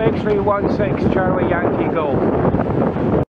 X-ray 16 Charlie Yankee Golf.